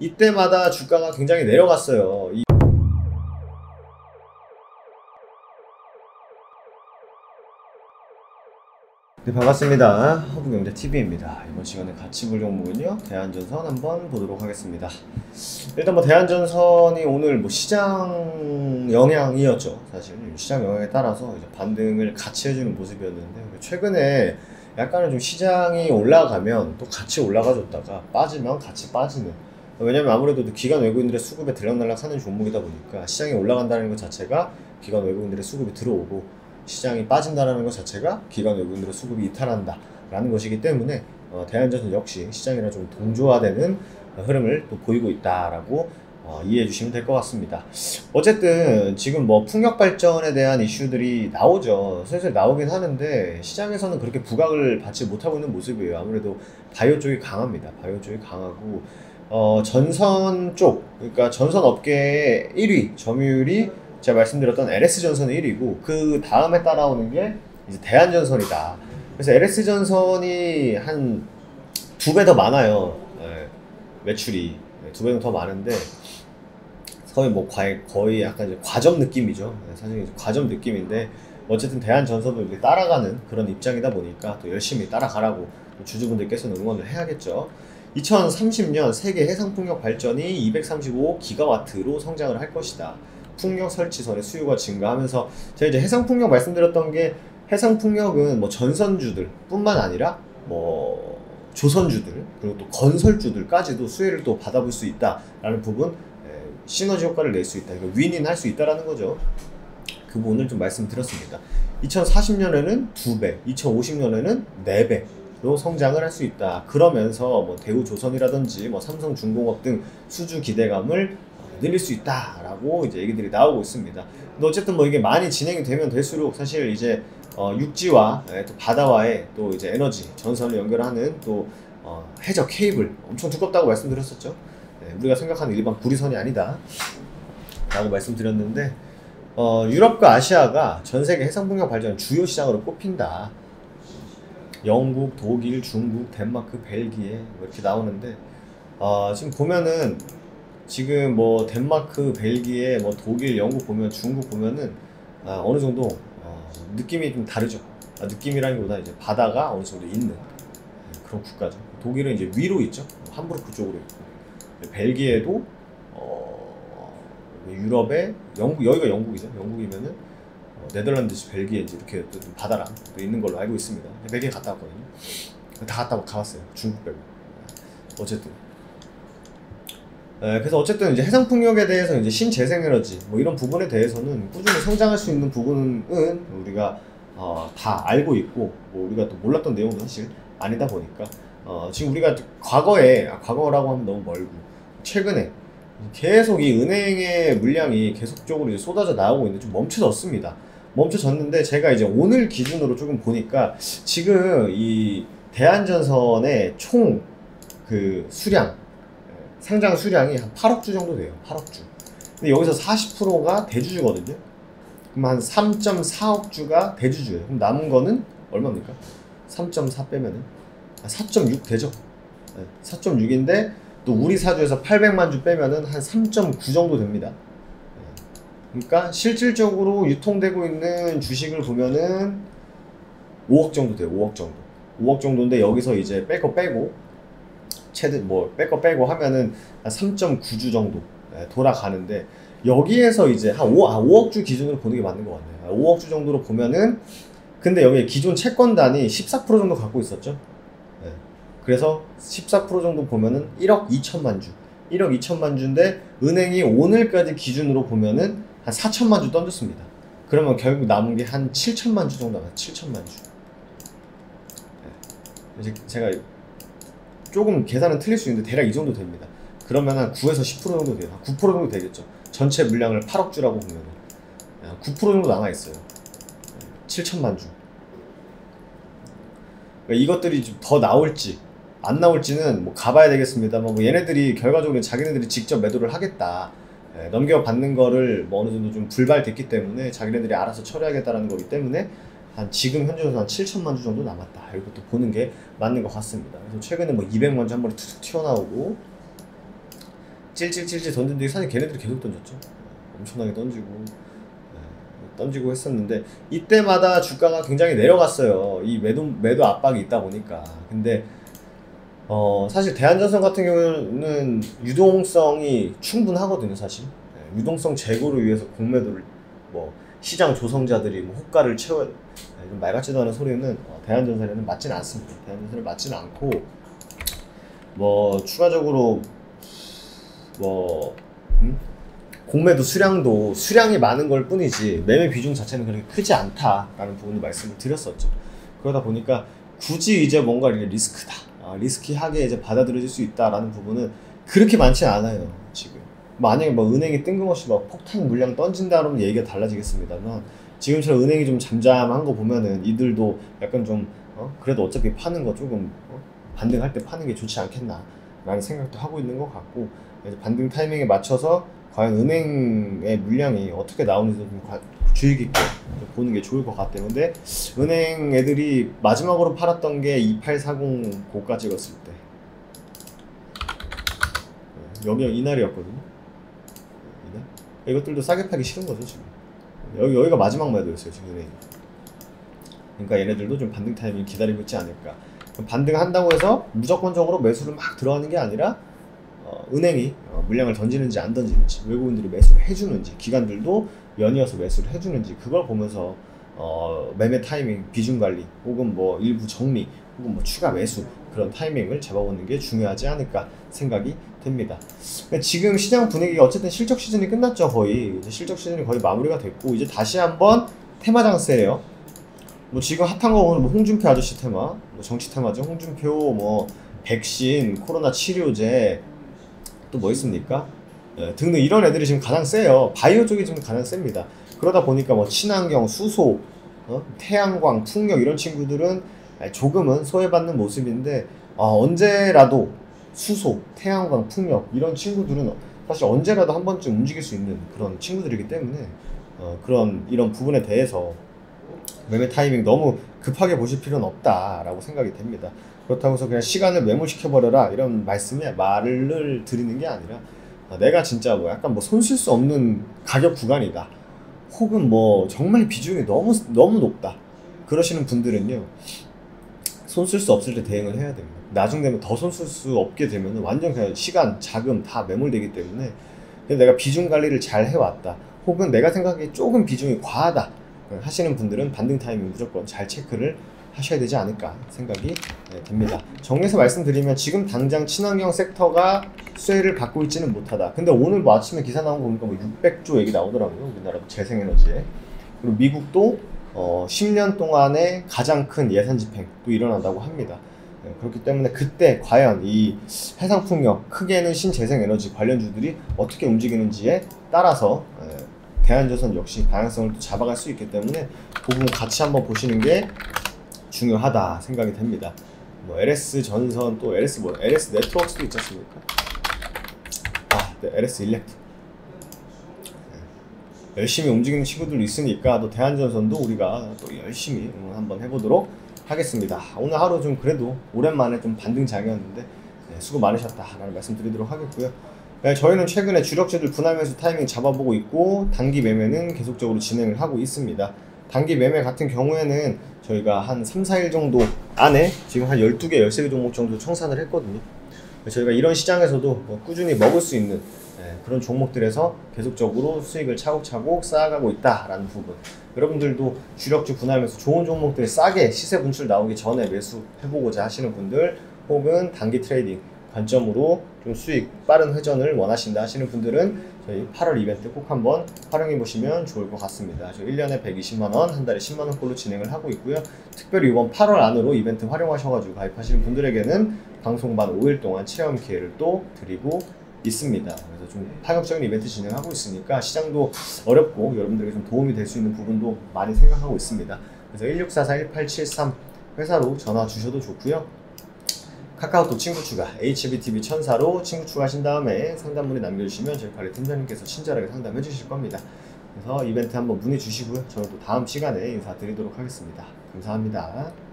이때마다 주가가 굉장히 내려갔어요. 이- 네, 반갑습니다. 허브경제TV입니다. 이번 시간에 같이 볼 종목은요, 대한전선 한번 보도록 하겠습니다. 일단 뭐 대한전선이 오늘 뭐 시장 영향이었죠. 사실 시장 영향에 따라서 이제 반등을 같이 해주는 모습이었는데 최근에 약간은 좀 시장이 올라가면 또 같이 올라가 줬다가 빠지면 같이 빠지는 왜냐면 아무래도 기관 외국인들의 수급에 들락날락하는 종목이다 보니까 시장이 올라간다는 것 자체가 기관 외국인들의 수급이 들어오고 시장이 빠진다는 것 자체가 기관 외국인들의 수급이 이탈한다라는 것이기 때문에 어, 대한전선 역시 시장이랑 좀 동조화되는 흐름을 또 보이고 있다라고 어, 이해해 주시면 될 것 같습니다. 어쨌든 지금 뭐 풍력 발전에 대한 이슈들이 나오죠. 슬슬 나오긴 하는데 시장에서는 그렇게 부각을 받지 못하고 있는 모습이에요. 아무래도 바이오 쪽이 강합니다. 바이오 쪽이 강하고 어, 전선 쪽 그러니까 전선 업계의 1위 점유율이 제가 말씀드렸던 LS 전선이 1위고 그 다음에 따라오는 게 이제 대한 전선이다. 그래서 LS 전선이 한 두 배 더 많아요. 예, 매출이 두 배는 더 많은데 거의 뭐 거의, 거의 약간 이제 과점 느낌이죠. 예, 사실 이제 과점 느낌인데 어쨌든 대한 전선을 이렇게 따라가는 그런 입장이다 보니까 또 열심히 따라가라고 주주분들께서는 응원을 해야겠죠. 2030년 세계 해상 풍력 발전이 235 기가와트로 성장을 할 것이다. 풍력 설치선의 수요가 증가하면서 제가 이제 해상 풍력 말씀드렸던 게 해상 풍력은 뭐 전선주들 뿐만 아니라 뭐 조선주들 그리고 또 건설주들까지도 수혜를 또 받아볼 수 있다라는 부분 에, 시너지 효과를 낼 수 있다. 그러니까 윈윈 할 수 있다라는 거죠. 그 부분을 좀 말씀드렸습니다. 2040년에는 2배, 2050년에는 4배 로 성장을 할 수 있다. 그러면서 뭐 대우조선이라든지 뭐 삼성중공업 등 수주 기대감을 늘릴 수 있다라고 이제 얘기들이 나오고 있습니다. 근데 어쨌든 뭐 이게 많이 진행이 되면 될수록 사실 이제 어, 육지와 예, 또 바다와의 또 이제 에너지 전선을 연결하는 또 어, 해적 케이블 엄청 두껍다고 말씀드렸었죠. 예, 우리가 생각하는 일반 구리선이 아니다. 라고 말씀드렸는데 어, 유럽과 아시아가 전 세계 해상풍력 발전 주요 시장으로 꼽힌다. 영국, 독일, 중국, 덴마크, 벨기에 뭐 이렇게 나오는데 어, 지금 보면은 지금 뭐 덴마크, 벨기에, 뭐 독일, 영국 보면 중국 보면은 아, 어느 정도 어, 느낌이 좀 다르죠. 아, 느낌이라기보다 이제 바다가 어느 정도 있는 그런 국가죠. 독일은 이제 위로 있죠. 함부르크 쪽으로 있고 벨기에도 어, 유럽에 영국 여기가 영국이죠. 영국이면은 어, 네덜란드, 벨기에 이제 이렇게 또 바다랑 또 있는 걸로 알고 있습니다. 벨기에 갔다 왔거든요. 다 갔다 가봤어요. 중국 빼고. 어쨌든 네, 그래서 어쨌든 이제 해상 풍력에 대해서 이제 신재생 에너지 뭐 이런 부분에 대해서는 꾸준히 성장할 수 있는 부분은 우리가 어, 다 알고 있고 뭐 우리가 또 몰랐던 내용은 사실 아니다 보니까 어, 지금 우리가 과거에 아, 과거라고 하면 너무 멀고 최근에 계속 이 은행의 물량이 계속적으로 이제 쏟아져 나오고 있는데 좀 멈춰졌습니다. 멈춰졌는데 제가 이제 오늘 기준으로 조금 보니까 지금 이 대한전선의 총 그 수량 상장 수량이 한 8억 주 정도 돼요. 8억 주. 근데 여기서 40%가 대주주거든요. 그럼 한 3.4억 주가 대주주예요. 그럼 남은 거는 얼마입니까? 3.4 빼면은 4.6 되죠. 4.6인데 또 우리 사주에서 800만 주 빼면은 한 3.9 정도 됩니다. 그러니까 실질적으로 유통되고 있는 주식을 보면은 5억 정도 돼요. 5억 정도. 5억 정도인데 여기서 이제 뺄 거 빼고 최대 뭐뺄 거 빼고 하면은 한 3.9주 정도 예, 돌아가는데 여기에서 이제 한 5, 아, 5억 주 기준으로 보는 게 맞는 것 같네요. 5억 주 정도로 보면은 근데 여기 기존 채권단이 14% 정도 갖고 있었죠. 예. 그래서 14% 정도 보면은 1억 2천만 주. 1억 2천만 주인데 은행이 오늘까지 기준으로 보면은 한 4천만 주 던졌습니다. 그러면 결국 남은 게 한 7천만 주 정도 나와요. 7천만 주. 예. 이제 제가 조금 계산은 틀릴 수 있는데 대략 이 정도 됩니다. 그러면 한 9에서 10% 정도 돼요. 한 9% 정도 되겠죠. 전체 물량을 8억 주라고 보면 9% 정도 남아 있어요. 7천만 주. 그러니까 이것들이 좀 더 나올지 안 나올지는 뭐 가봐야 되겠습니다만 뭐 얘네들이 결과적으로 자기네들이 직접 매도를 하겠다. 예, 넘겨받는 거를 뭐 어느 정도 좀 불발됐기 때문에 자기네들이 알아서 처리하겠다라는 거기 때문에 한 지금 현재로서 한 7천만 주 정도 남았다. 이것도 보는 게 맞는 것 같습니다. 그래서 최근에 뭐 200만 주 한 번에 툭툭 튀어나오고 찔찔찔찔 던진데 사실 걔네들이 계속 던졌죠. 엄청나게 던지고 네, 던지고 했었는데 이때마다 주가가 굉장히 내려갔어요. 이 매도 매도 압박이 있다 보니까. 근데 어 사실 대한전선 같은 경우는 유동성이 충분하거든요, 사실. 네, 유동성 제고를 위해서 공매도를 뭐 시장 조성자들이 뭐 호가를 채워 네, 좀 말 같지도 않은 소리는 어, 대한전선에는 맞지는 않습니다. 대한전선에 맞지는 않고 뭐 추가적으로 뭐 음? 공매도 수량도 수량이 많은 걸 뿐이지 매매 비중 자체는 그렇게 크지 않다라는 부분을 말씀을 드렸었죠. 그러다 보니까 굳이 이제 뭔가 이렇게 리스크다, 아, 리스키하게 이제 받아들여질 수 있다라는 부분은 그렇게 많지 않아요 지금. 만약에 뭐 은행이 뜬금없이 막 폭탄 물량 던진다 그러면 얘기가 달라지겠습니다만 지금처럼 은행이 좀 잠잠한 거 보면은 이들도 약간 좀 어? 그래도 어차피 파는 거 조금 어? 반등할 때 파는 게 좋지 않겠나라는 생각도 하고 있는 것 같고 반등 타이밍에 맞춰서 과연 은행의 물량이 어떻게 나오는지 좀 주의 깊게 보는 게 좋을 것 같아요. 근데 은행 애들이 마지막으로 팔았던 게 2840 고가 찍었을 때 네, 여기가 이날이었거든요. 이날? 이것들도 싸게 파기 싫은 거죠 지금. 여기 여기가 마지막 매도였어요 지금 은행. 그러니까 얘네들도 좀 반등 타이밍 기다리고 있지 않을까. 반등한다고 해서 무조건적으로 매수를 막 들어가는 게 아니라 어, 은행이 어, 물량을 던지는지 안 던지는지 외국인들이 매수를 해주는지 기관들도 연이어서 매수를 해주는지 그걸 보면서 어, 매매 타이밍 비중 관리 혹은 뭐 일부 정리 혹은 뭐 추가 매수 그런 타이밍을 잡아보는 게 중요하지 않을까 생각이 됩니다. 그러니까 지금 시장 분위기가 어쨌든 실적 시즌이 끝났죠 거의 이제 실적 시즌이 거의 마무리가 됐고 이제 다시 한번 테마 장세예요. 뭐 지금 핫한 거 보면 뭐 홍준표 아저씨 테마, 뭐 정치 테마죠. 홍준표 뭐 백신, 코로나 치료제 또 뭐 있습니까? 예, 등등 이런 애들이 지금 가장 세요. 바이오 쪽이 지금 가장 셉니다. 그러다 보니까 뭐 친환경, 수소, 어? 태양광, 풍력 이런 친구들은 조금은 소외받는 모습인데 어, 언제라도 수소, 태양광, 풍력 이런 친구들은 사실 언제라도 한 번쯤 움직일 수 있는 그런 친구들이기 때문에 어, 그런 이런 부분에 대해서 매매 타이밍 너무 급하게 보실 필요는 없다라고 생각이 됩니다. 그렇다고 해서 그냥 시간을 매몰시켜 버려라 이런 말씀에 말을 드리는 게 아니라 아, 내가 진짜 뭐 약간 뭐 손쓸 수 없는 가격 구간이다. 혹은 뭐 정말 비중이 너무 너무 높다. 그러시는 분들은요. 손쓸 수 없을 때 대응을 해야 됩니다. 나중 되면 더 손쓸 수 없게 되면 완전 그냥 시간, 자금 다 매몰되기 때문에 내가 비중 관리를 잘 해왔다. 혹은 내가 생각하기에 조금 비중이 과하다. 하시는 분들은 반등 타이밍 무조건 잘 체크를 하셔야 되지 않을까 생각이 네, 됩니다. 정리해서 말씀드리면 지금 당장 친환경 섹터가 수혜를 받고 있지는 못하다. 근데 오늘 뭐 아침에 기사 나온 거 보니까 뭐 600조 얘기 나오더라고요. 우리나라 재생에너지에. 그리고 미국도 어, 10년 동안에 가장 큰 예산 집행도 일어난다고 합니다. 네, 그렇기 때문에 그때 과연 이 해상풍력 크게는 신재생에너지 관련주들이 어떻게 움직이는지에 따라서 네, 대한조선 역시 방향성을 또 잡아갈 수 있기 때문에 그 부분 같이 한번 보시는 게 중요하다 생각이 됩니다. 뭐 LS 전선 또 LS 뭐 LS 네트워크도 있지 않습니까? 아, 네, LS 일렉트. 네. 열심히 움직이는 친구들 있으니까 또 대한전선도 우리가 또 열심히 한번 해보도록 하겠습니다. 오늘 하루 좀 그래도 오랜만에 좀 반등장이었는데 네, 수고 많으셨다라는 말씀드리도록 하겠고요. 네, 저희는 최근에 주력주들 분할 매수 타이밍 잡아보고 있고 단기 매매는 계속적으로 진행을 하고 있습니다. 단기 매매 같은 경우에는 저희가 한 3, 4일 정도 안에 지금 한 12개, 13개 종목 정도 청산을 했거든요. 저희가 이런 시장에서도 뭐 꾸준히 먹을 수 있는 네, 그런 종목들에서 계속적으로 수익을 차곡차곡 쌓아가고 있다라는 부분. 여러분들도 주력주 분할매수 좋은 종목들 싸게 시세 분출 나오기 전에 매수해보고자 하시는 분들 혹은 단기 트레이딩 관점으로 좀 수익, 빠른 회전을 원하신다 하시는 분들은 저희 8월 이벤트 꼭 한번 활용해 보시면 좋을 것 같습니다. 저 1년에 120만원, 한 달에 10만원꼴로 진행을 하고 있고요. 특별히 이번 8월 안으로 이벤트 활용하셔가지고 가입하시는 분들에게는 방송반 5일 동안 체험 기회를 또 드리고 있습니다. 그래서 좀 파격적인 이벤트 진행하고 있으니까 시장도 어렵고 여러분들에게 좀 도움이 될 수 있는 부분도 많이 생각하고 있습니다. 그래서 1644-1873 회사로 전화 주셔도 좋고요. 카카오톡 친구 추가 HBTV 천사로 친구 추가하신 다음에 상담문에 남겨주시면 저희 관리 팀장님께서 친절하게 상담해 주실 겁니다. 그래서 이벤트 한번 문의 주시고요. 저는 또 다음 시간에 인사드리도록 하겠습니다. 감사합니다.